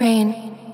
Rain.